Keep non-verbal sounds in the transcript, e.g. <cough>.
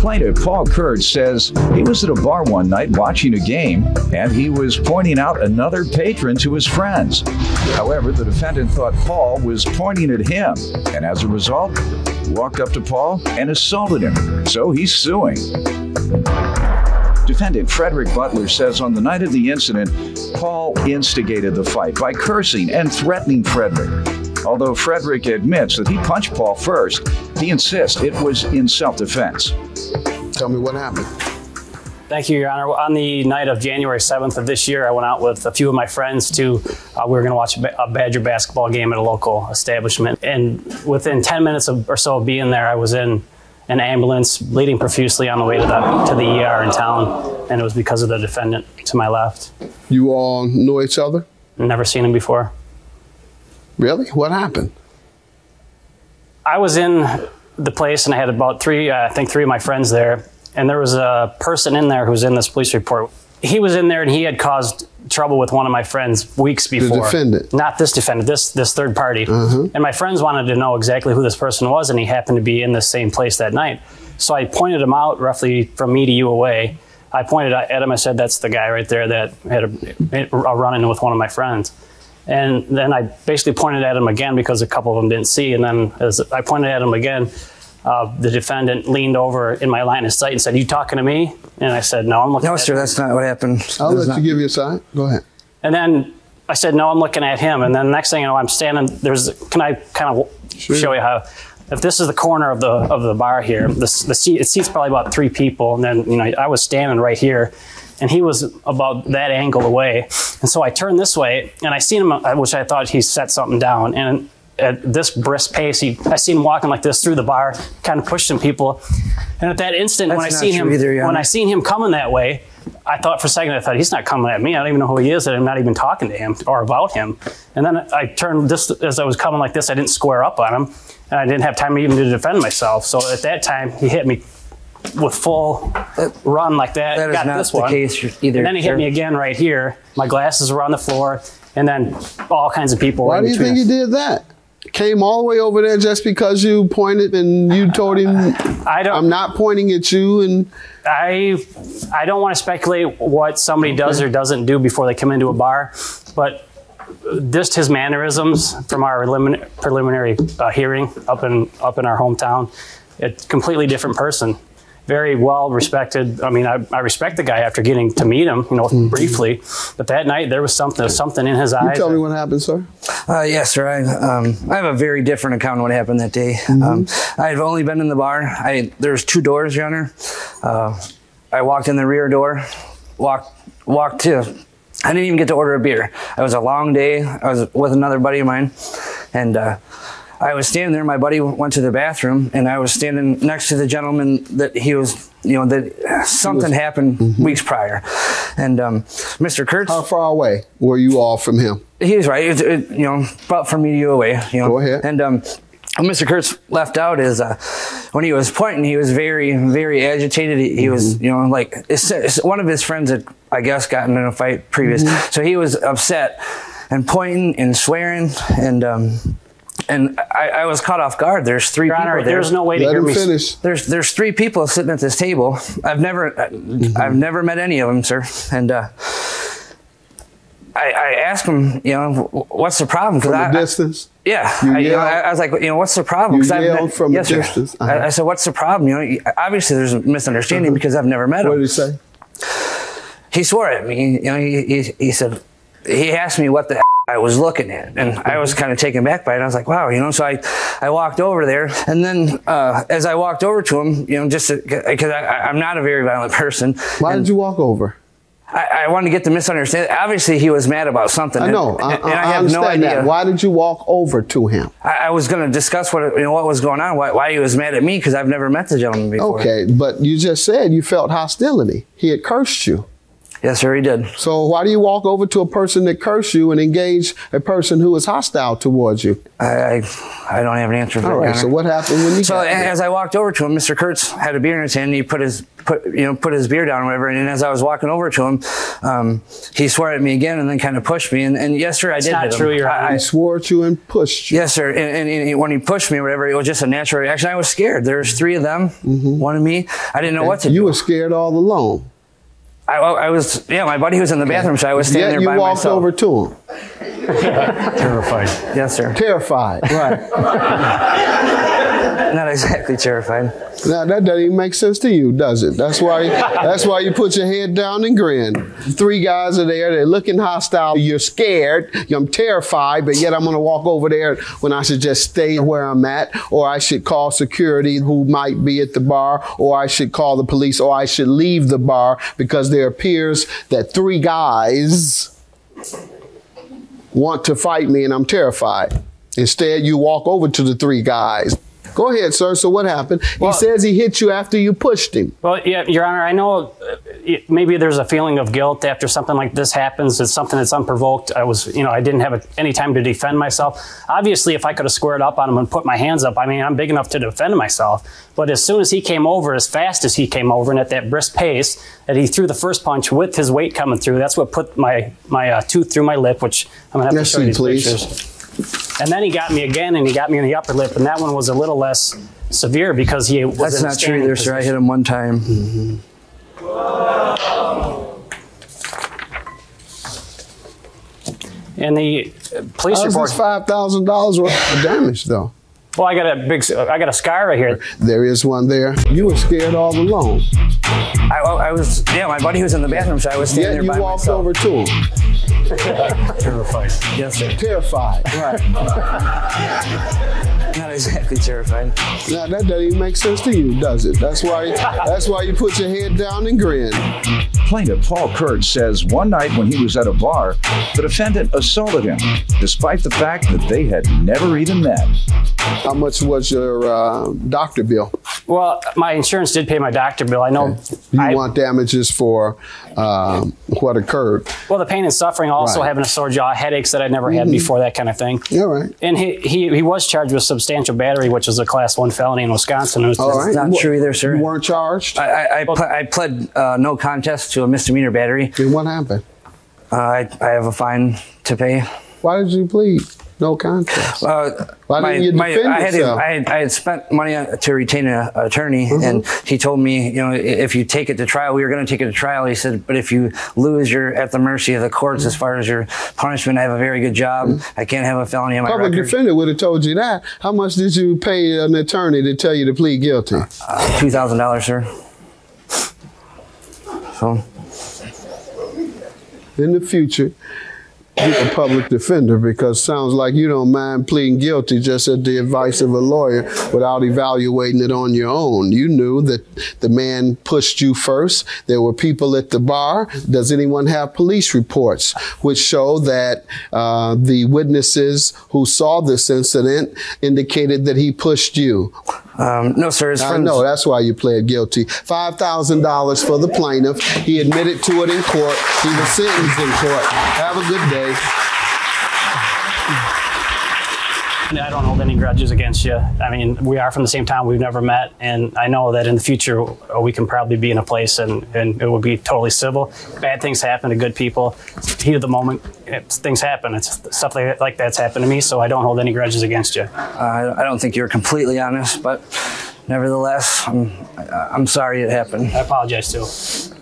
Plaintiff Paul Kurtz says he was at a bar one night watching a game and he was pointing out another patron to his friends. However, the defendant thought Paul was pointing at him and as a result, walked up to Paul and assaulted him. So he's suing. Defendant Frederick Butler says on the night of the incident, Paul instigated the fight by cursing and threatening Frederick. Although Frederick admits that he punched Paul first, he insists it was in self defense. Tell me what happened. Thank you, Your Honor. On the night of January 7th of this year, I went out with a few of my friends to, uh, we were going to watch a Badger basketball game at a local establishment. And within 10 minutes of, or so of being there, I was in an ambulance bleeding profusely on the way to the, to the ER in town. And it was because of the defendant to my left. You all know each other? Never seen him before. Really? What happened? I was in the place and I had about three, uh, I think three of my friends there. And there was a person in there who was in this police report. He was in there and he had caused trouble with one of my friends weeks before. The defendant? Not this defendant, this, this third party. Uh-huh. And my friends wanted to know exactly who this person was and he happened to be in the same place that night. So I pointed him out roughly from me to you away. I pointed at him, I said, that's the guy right there that had a, a run-in with one of my friends. And then I basically pointed at him again because a couple of them didn't see. And then as I pointed at him again, uh, the defendant leaned over in my line of sight and said, "You talking to me?" And I said, "No, I'm looking." No, sir, that's not what happened. I'll let not... you give your side. Go ahead. And then I said, "No, I'm looking at him." And then the next thing you know, I'm standing. There's. Can I kind of sure. show you how? If this is the corner of the of the bar here, the the seat it seats probably about three people, and then you know I was standing right here, and he was about that angle away. And so I turned this way, and I seen him, uh, which I thought he set something down. And at this brisk pace, he, I seen him walking like this through the bar, kind of pushing people. And at that instant, That's when I seen him, either, when I seen him coming that way, I thought for a second, I thought he's not coming at me. I don't even know who he is, and I'm not even talking to him or about him. And then I turned this as I was coming like this. I didn't square up on him, and I didn't have time even to defend myself. So at that time, he hit me with full run like that. That got is not this the one. case either. And then he hit me again right here. My glasses were on the floor, and then all kinds of people. Why do you think he did that? Came all the way over there just because you pointed and you told him, I don't, "I'm not pointing at you." And I, I don't want to speculate what somebody okay. does or doesn't do before they come into a bar, but just his mannerisms from our preliminary uh, hearing up in up in our hometown, a completely different person very well respected. I mean, I, I, respect the guy after getting to meet him, you know, mm-hmm. briefly. But that night there was something, something in his eyes. You tell me what happened, sir. Uh, yes, sir. I, um, I have a very different account of what happened that day. Mm-hmm. Um, I've only been in the bar. I there's two doors, Your Honor. Uh, I walked in the rear door, walked walked to. I didn't even get to order a beer. It was a long day. I was with another buddy of mine, and. Uh, I was standing there. My buddy went to the bathroom, and I was standing next to the gentleman that he was, you know, that something was, happened mm-hmm. weeks prior. And um, Mr. Kurtz. How far away were you all from him? He was right. It, it, you know, about from me to you away. You know. Go ahead. And um, what Mr. Kurtz left out is uh, when he was pointing, he was very, very agitated. He, he mm-hmm. was, you know, like it's, it's one of his friends had, I guess, gotten in a fight previous. Mm-hmm. So he was upset and pointing and swearing and. Um, and I, I, was caught off guard. There's three Your people Honor, there. There's no way Let to hear me. Finish. There's there's three people sitting at this table. I've never mm-hmm. I've never met any of them, sir. And uh, I, I asked him, you know, what's the problem? From I, the distance. yeah, I, you know, I, I, was like, you know, what's the problem? You yelled met, from yes, the distance. Uh-huh. I, said, what's the problem? You know, obviously there's a misunderstanding uh-huh. because I've never met him. What did he say? He swore at me. You know, he, he, he said he asked me what the I was looking at. And I was kind of taken back by it. I was like, wow, you know, so I, I walked over there. And then uh, as I walked over to him, you know, just because I'm not a very violent person. Why did you walk over? I, I, wanted to get the misunderstanding. Obviously, he was mad about something. I know. And, I, and I, I have understand no idea. That. Why did you walk over to him? I, I was going to discuss what you know what was going on, why, why he was mad at me because I've never met the gentleman before. Okay, but you just said you felt hostility. He had cursed you. Yes, sir, he did. So why do you walk over to a person that cursed you and engage a person who is hostile towards you? I, I, I don't have an answer for that. All right. Your So what happened when you So got there? as I walked over to him, Mr. Kurtz had a beer in his hand. And he put his put you know put his beer down, or whatever. And as I was walking over to him, um, he swore at me again, and then kind of pushed me. And, and yes, sir, I did. not hit him. true, Your I- Honor. I- I swore at you and pushed you. Yes, sir. And, and, and he- when he pushed me, or whatever, it was just a natural reaction. I was scared. There's three of them, one of me. I didn't know what to Mm-hmm. you were scared all alone. I, I was, yeah. My buddy was in the bathroom, so I was standing Yet there you by walked over to him, Terrified. Yes, sir. terrified. Right. <laughs> Not exactly terrified. now that doesn't even make sense to you, does it? That's why. That's why you put your head down and grin. Three guys are there. They're looking hostile. You're scared. I'm terrified, but yet I'm going to walk over there when I should just stay where I'm at, or I should call security who might be at the bar, or I should call the police, or I should leave the bar because there appears that three guys want to fight me and I'm terrified. Instead, you walk over to the three guys. Go ahead, sir. So what happened? Well- he says he hit you after you pushed him. Well, yeah, Your Honor, I know uh, maybe there's a feeling of guilt after something like this happens. It's something that's unprovoked. I was, you know, I didn't have a, any time to defend myself. Obviously, if I could have squared up on him and put my hands up, I mean, I'm big enough to defend myself. But as soon as he came over, as fast as he came over, and at that brisk pace, that he threw the first punch with his weight coming through, that's what put my my uh, tooth through my lip, which I'm gonna have Let's to show you these please. pictures. And then he got me again, and he got me in the upper lip, and that one was a little less severe because he was That's in not true standing either, sir. I hit him one time. And the uh, police How's report. this five thousand dollars worth of damage, though? Well, I got a big, I got a scar right here. There is one there. You were scared all alone. I, I was, yeah. My buddy was in the bathroom, so I was standing Yet there you by walked myself. over to him, <laughs> Terrified. Yes, sir. terrified. Right. <laughs> Not exactly terrified. now that doesn't even make sense to you, does it? That's why. That's why you put your head down and grin. Plaintiff Paul Kurtz says one night when he was at a bar, the defendant assaulted him, despite the fact that they had never even met. How much was your uh, doctor bill? Well, my insurance did pay my doctor bill. I know. You I, want damages for um, what occurred? well, the pain and suffering, also Right. Mm-hmm. having a sore jaw, headaches that I'd never had before, that kind of thing. All right. And he, he he was charged with substantial battery, which is a class one felony in Wisconsin. It was All just- right. not You true either, sir. You weren't charged. I, I, I, ple- I pled uh, no contest to a misdemeanor battery. Then what happened? Uh, I, I have a fine to pay. Why did you plead no contest? Uh, Why my- didn't you my- defend I had, yourself? I, had, I had spent money to retain an attorney, Mm-hmm. and he told me, you know, if you take it to trial, we were going to take it to trial. He said, but if you lose, you're at the mercy of the courts as far as your punishment. I have a very good job. I can't have a felony on my Public record. defender would have told you that. How much did you pay an attorney to tell you to plead guilty? Two thousand dollars, sir. So In the future, get a public defender because sounds like you don't mind pleading guilty just at the advice of a lawyer without evaluating it on your own. You knew that the man pushed you first. There were people at the bar. Does anyone have police reports which show that uh, the witnesses who saw this incident indicated that he pushed you? Um, no, sir. His I friends. know that's why you pled guilty. Five thousand dollars for the plaintiff. He admitted to it in court. He was sentenced in court. Have a good day. I don't hold any grudges against you. I mean, we are from the same town. We've never met, and I know that in the future uh, we can probably be in a place and, and it would be totally civil. Bad things happen to good people. Heat of the moment, it's, things happen. It's stuff like, like that's happened to me, so I don't hold any grudges against you. Uh, I don't think you're completely honest, but nevertheless, I'm, I'm sorry it happened. I apologize too.